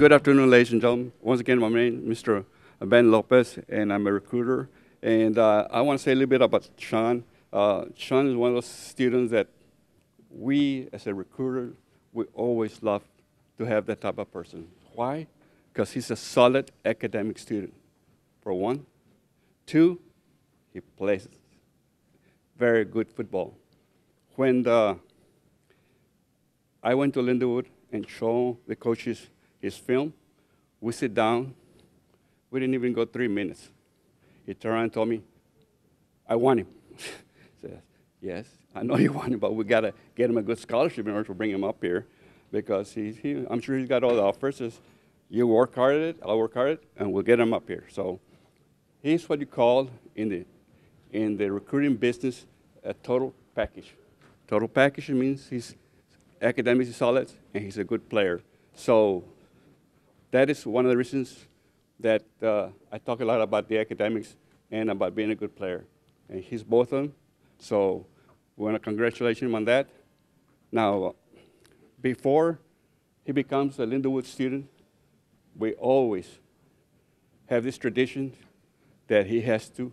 Good afternoon, ladies and gentlemen. Once again, my name is Mr. Ben Lopez, and I'm a recruiter. And uh, I want to say a little bit about Shawn. Uh, Shawn is one of those students that we, as a recruiter, we always love to have that type of person. Why? Because he's a solid academic student, for one. Two, he plays very good football. When the, I went to Lindenwood and showed the coaches his film, we sit down. We didn't even go three minutes. He turned around and told me, I want him. said, yes, I know you want him, but we got to get him a good scholarship in order to bring him up here because he's, he, I'm sure he's got all the offers. Says, you work hard at it, I'll work hard at it, and we'll get him up here. So he's what you call in the, in the recruiting business a total package. Total package means he's academically solid and he's a good player. So that is one of the reasons that uh, I talk a lot about the academics and about being a good player. And he's both of them. So we want to congratulate him on that. Now, before he becomes a Lindenwood student, we always have this tradition that he has to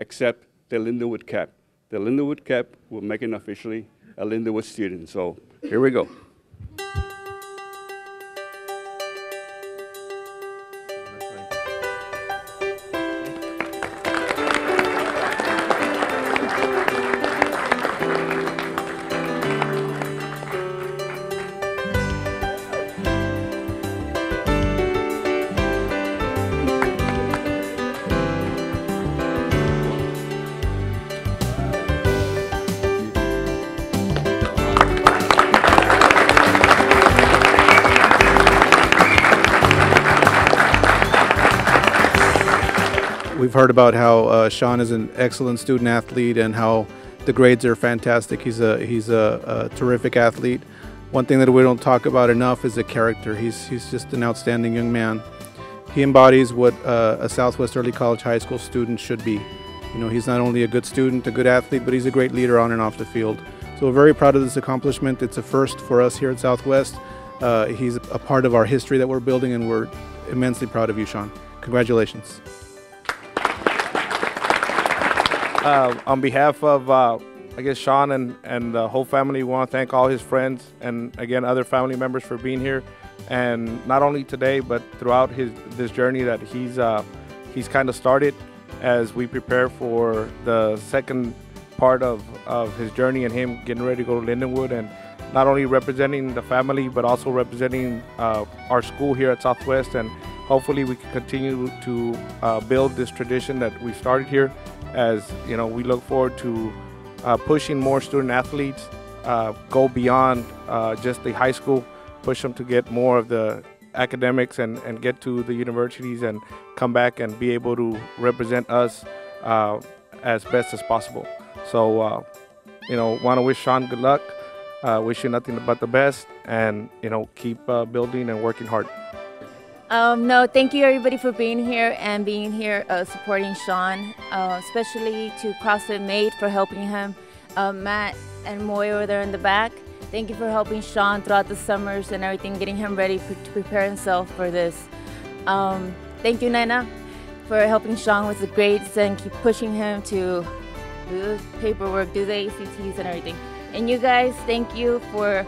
accept the Lindenwood cap. The Lindenwood cap will make him officially a Lindenwood student. So here we go. Heard about how uh, Shawn is an excellent student athlete and how the grades are fantastic. He's a he's a, a terrific athlete. One thing that we don't talk about enough is the character. He's he's just an outstanding young man. He embodies what uh, a Southwest Early College High School student should be. You know, he's not only a good student, a good athlete, but he's a great leader on and off the field. So we're very proud of this accomplishment. It's a first for us here at Southwest. Uh, he's a part of our history that we're building, and we're immensely proud of you, Shawn. Congratulations. Uh, on behalf of, uh, I guess, Shawn and, and the whole family, we want to thank all his friends and, again, other family members for being here. And not only today, but throughout his this journey that he's uh, he's kind of started as we prepare for the second part of, of his journey and him getting ready to go to Lindenwood and not only representing the family, but also representing uh, our school here at Southwest. And hopefully we can continue to uh, build this tradition that we started here as you know we look forward to uh, pushing more student athletes uh, go beyond uh, just the high school push them to get more of the academics and, and get to the universities and come back and be able to represent us uh, as best as possible. So uh, you know want to wish shawn good luck wish you nothing but the best and you know keep building and working hard um, no, thank you everybody for being here and being here uh, supporting Shawn, uh, especially to CrossFit Mate for helping him. Uh, Matt and Moy over there in the back. Thank you for helping Shawn throughout the summers and everything, getting him ready to prepare himself for this. Um, thank you, Nana, for helping Shawn with the grades and keep pushing him to do the paperwork, do the ACTs and everything. And you guys, thank you for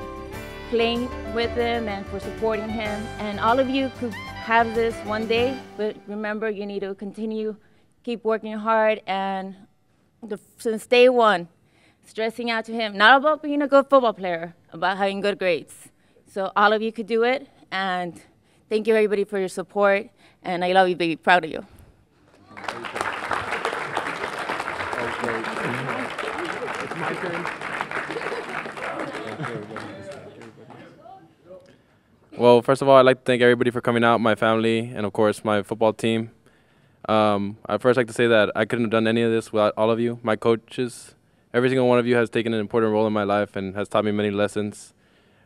playing with him and for supporting him. And all of you could have this one day, but remember you need to continue, keep working hard. And the, since day one, stressing out to him, not about being a good football player, about having good grades. So all of you could do it. And thank you everybody for your support. And I love you, baby. Proud of you. It's my turn. Well, first of all, I'd like to thank everybody for coming out, my family, and of course my football team. Um, I'd first like to say that I couldn't have done any of this without all of you, my coaches. Every single one of you has taken an important role in my life and has taught me many lessons.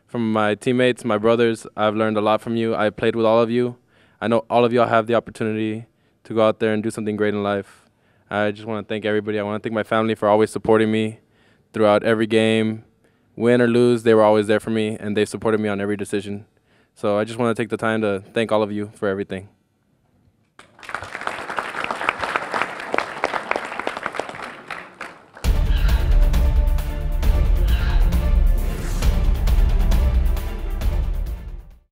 From my teammates, my brothers, I've learned a lot from you. I played with all of you. I know all of y'all have the opportunity to go out there and do something great in life. I just want to thank everybody. I want to thank my family for always supporting me throughout every game. Win or lose, they were always there for me, and they supported me on every decision. So I just want to take the time to thank all of you for everything.